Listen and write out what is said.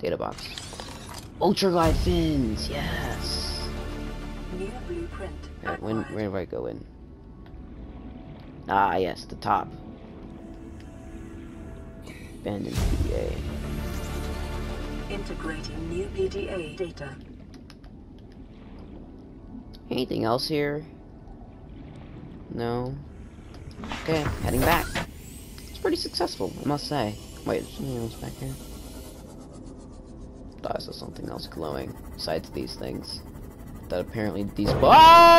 Data box. Ultra glide fins, yes. New blueprint. Alright, when where do I go in? Ah, yes, the top. Abandoned PDA. Integrating new PDA data. Anything else here? No. Okay, heading back. It's pretty successful, I must say. Wait, something else back here? Thought I saw something else glowing besides these things. That apparently these. Ah!